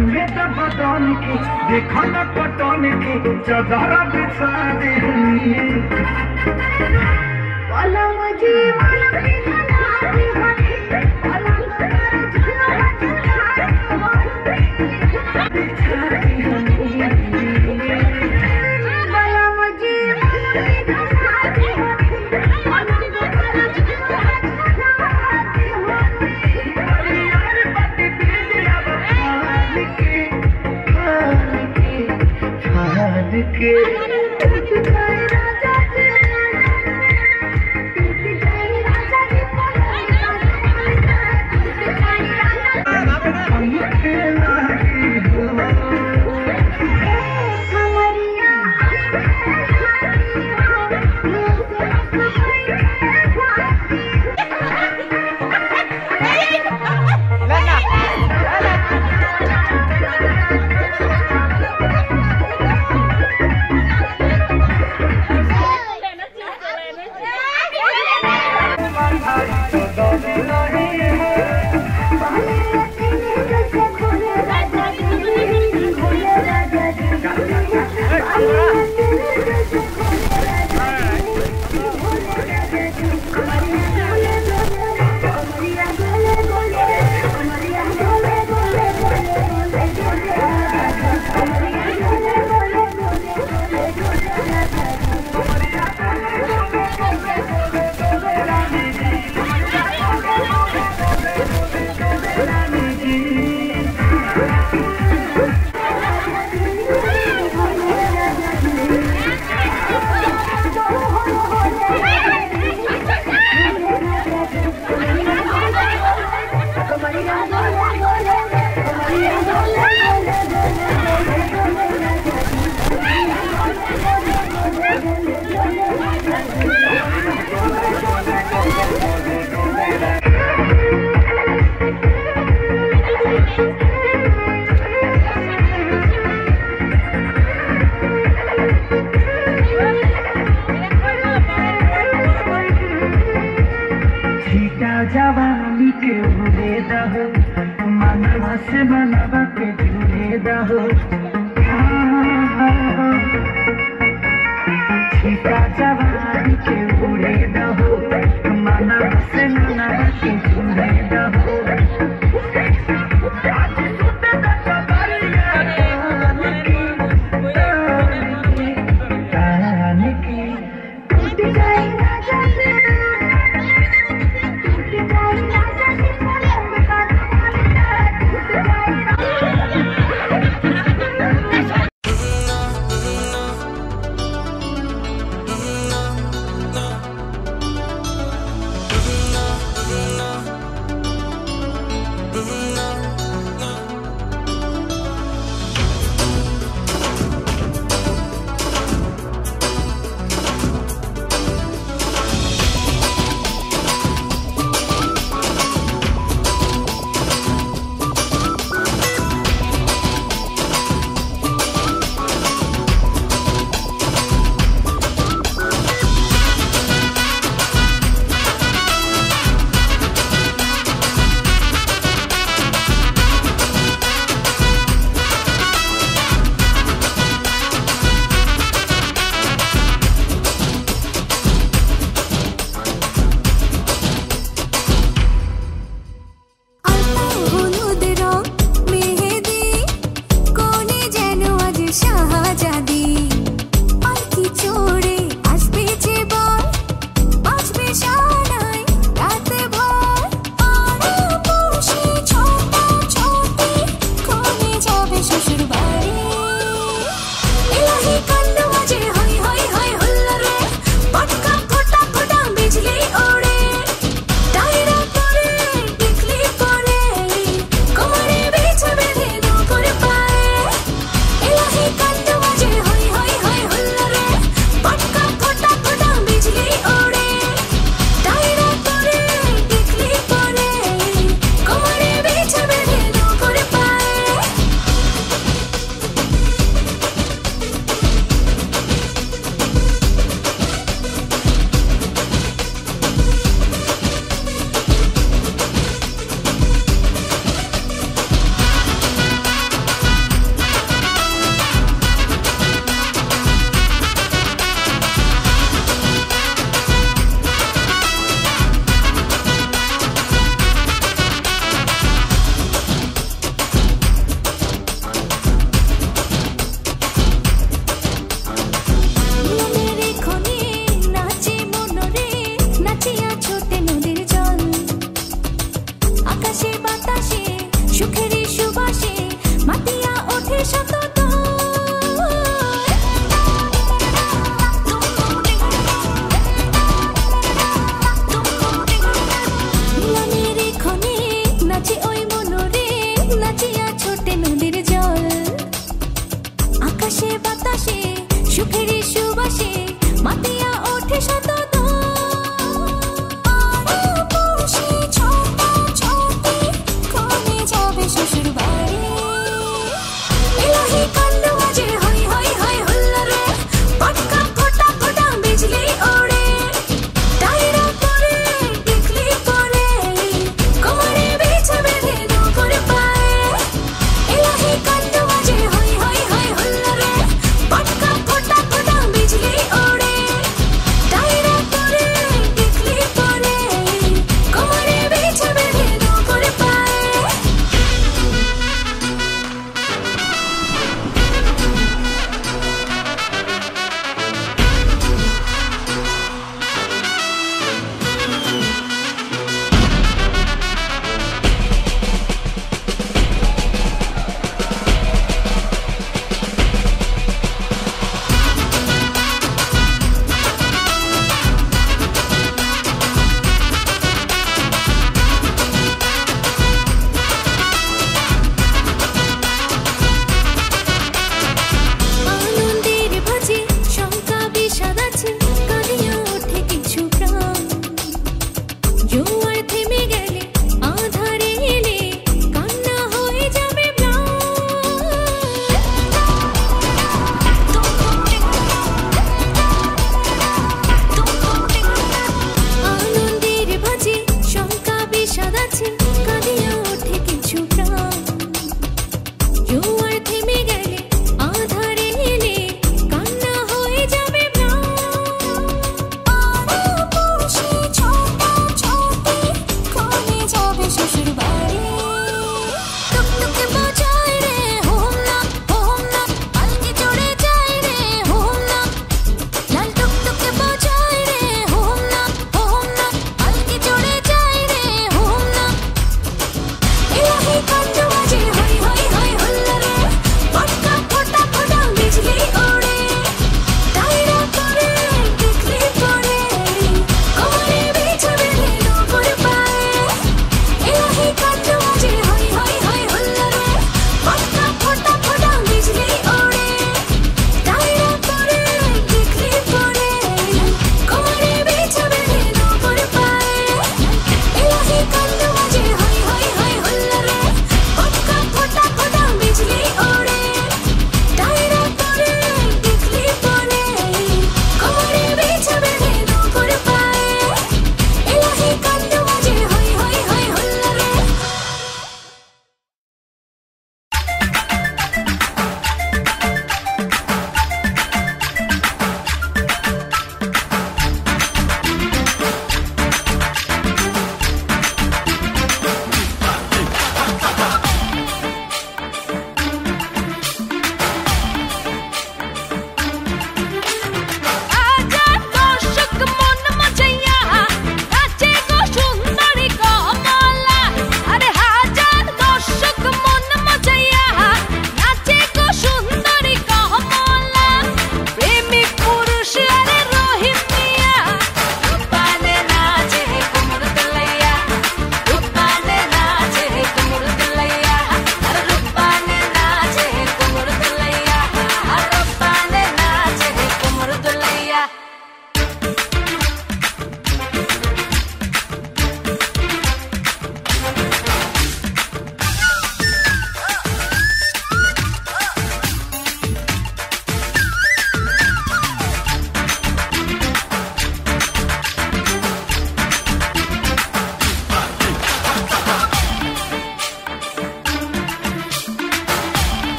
में तो बटन की, देखो न पटन की, चदर बिछा दे पलम जी मन बिछा के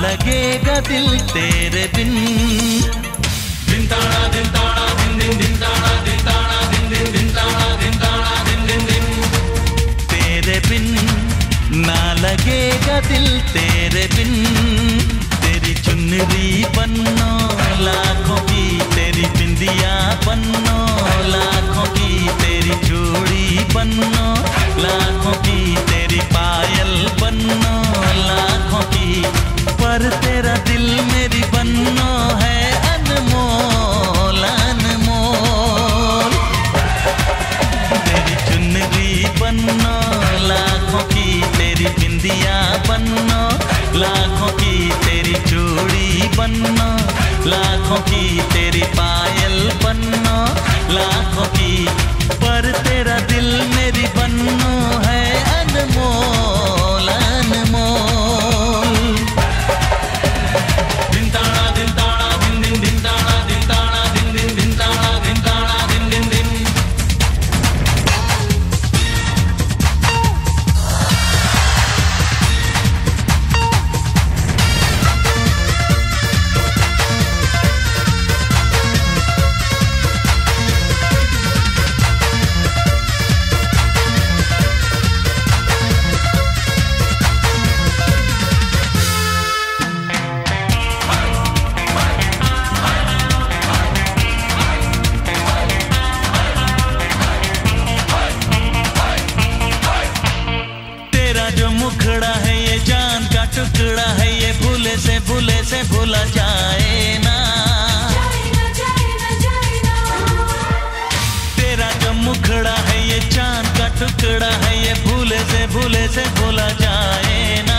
लगेगा दिल तेरे बिन। दिन ताड़ा दिन ताड़ा दिन दिन दिन ताड़ा दिन ताड़ा दिन दिन दिन ताड़ा दिन ताड़ा दिन दिन। दिन तेरे बिन ना लगेगा दिल तेरे बिन। तेरी चुनरी पन्नो लाखों की तेरी बिंदिया पन्नो लाखों की तेरी चूड़ी पन्नो लाखों की तेरी पायल पन्नो लाखों की, पर तेरा दिल मेरी बन्नो है अनमोल अनमोल। तेरी चुनरी बन्नो लाखों की, तेरी बिंदिया बन्नो लाखों की, तेरी चूड़ी बन्नो लाखों की, तेरी पायल बन्नो लाखों की, पर टुकड़ा है ये भूले से भूले से भूला जाए ना।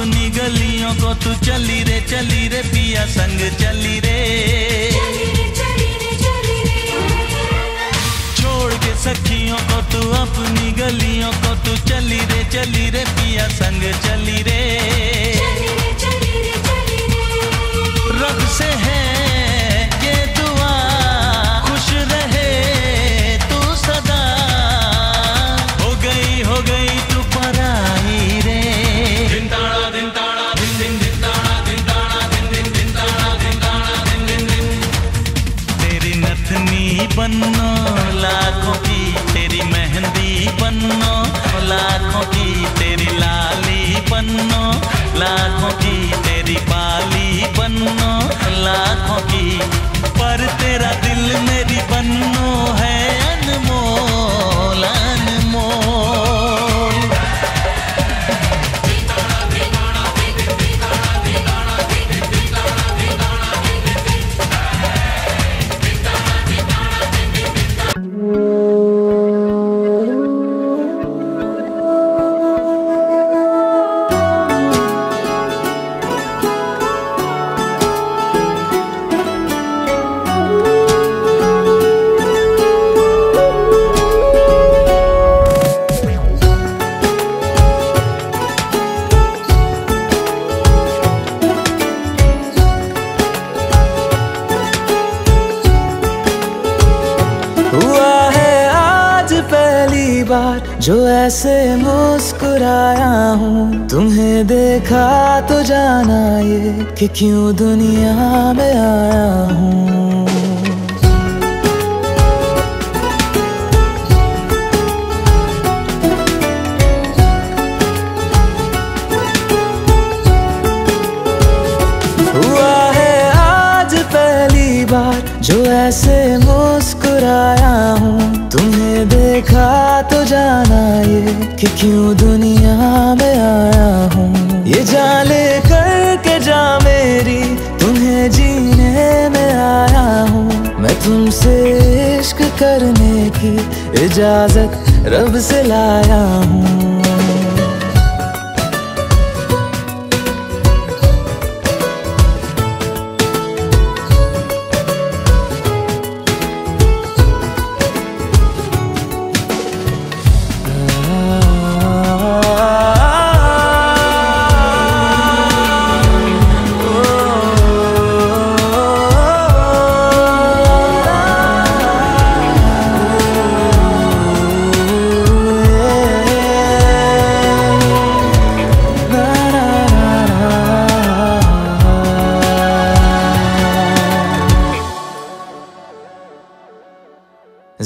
अपनी गलियों को तू चली रे चली रे पिया संग चली रे। छोड़ के सखियों को तू अपनी गलियों को तू चली रे चली रे पिया संग चली रे। रब से है बार जो ऐसे मुस्कुराया हूँ। तुम्हें देखा तो जाना ये कि क्यों दुनिया में आया हूँ। जाना ये कि क्यों दुनिया में आया हूँ? ये जाले करके जा मेरी, तुम्हें जीने में आया हूँ। मैं तुमसे इश्क करने की इजाज़त रब से लाया हूँ।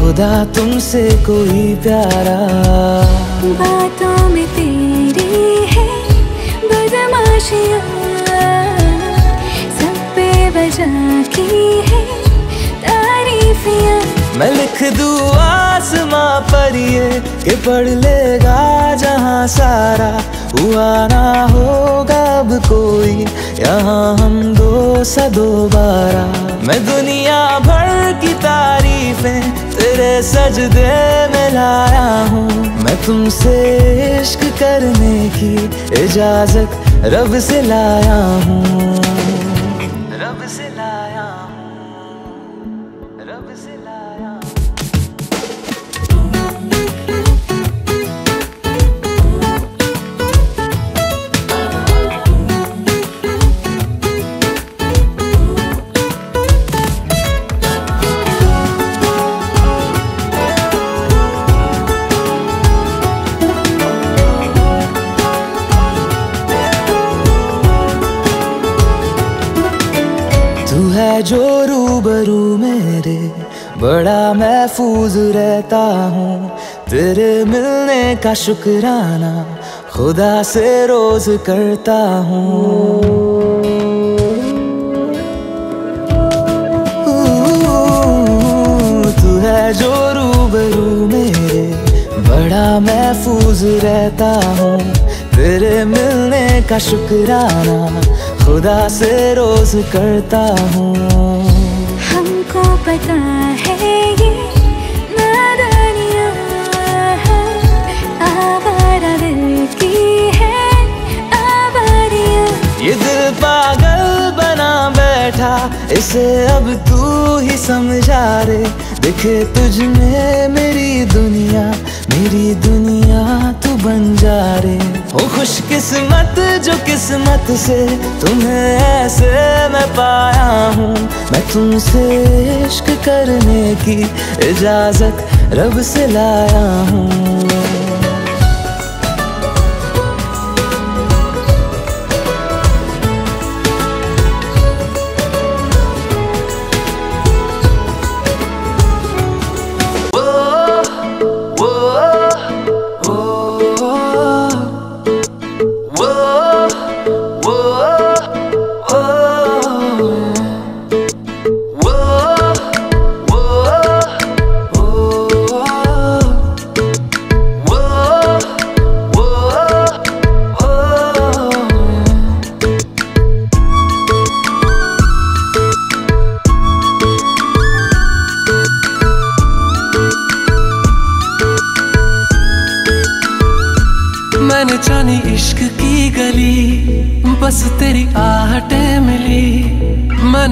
खुदा तुमसे कोई प्यारा। बातों में तेरी है बदमाशियाँ सब पे वजह की है तारीफियाँ। मैं लिख दूँ आसमां पर ये कि पढ़ लेगा जहाँ सारा। हुआ ना होगा अब कोई यहाँ हम दो सा दोबारा मैं दुनिया भर की तारीफें तेरे सजदे में लाया हूँ। मैं तुमसे इश्क करने की इजाज़त रब से लाया हूँ। रूबरू मेरे, बड़ा महफूज रहता हूँ। तेरे मिलने का शुक्राना खुदा से रोज करता हूँ। तू है जो रूबरू मेरे, बड़ा महफूज रहता हूँ। तेरे मिलने का शुक्राना खुदा से रोज करता हूँ। पता है ये नादानियाँ आवारा की है आवारियाँ। ये दिल पागल बना बैठा, इसे अब तू ही समझा रे। दिखे तुझ में मेरी दुनिया मेरी दुनिया तू बन जा रे। ओ खुश किस्मत जो किस्मत से तुम्हें ऐसे मैं पाया हूँ। मैं तुमसे इश्क करने की इजाज़त रब से लाया हूँ।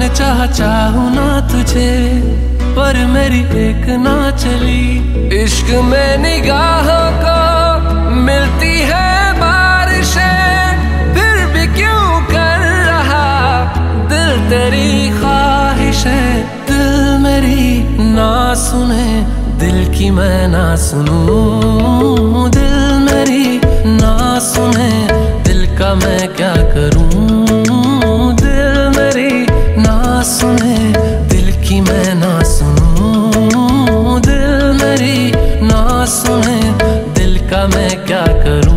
चाह चाहू ना तुझे, पर मेरी एक ना चली। इश्क में निगाहों को मिलती है बारिशें, फिर भी क्यों कर रहा? दिल तेरी ख्वाहिश है, दिल मेरी ना सुने, दिल की मैं ना सुनूं। दिल मेरी ना सुने, दिल का मैं क्या करूँ? मैं क्या करूँ?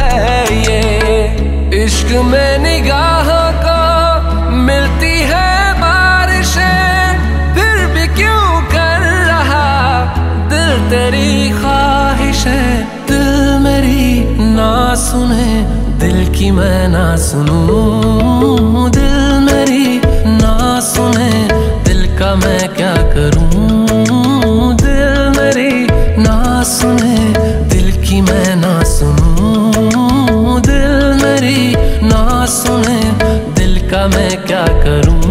है ये। इश्क में निगाह को मिलती है बारिशें। फिर भी क्यों कर रहा? दिल तेरी ख्वाहिश है। दिल मेरी ना सुने। दिल की मैं ना सुनूं। दिल मेरी ना सुने। दिल का मैं क्या करूँ? का मैं क्या करूँ?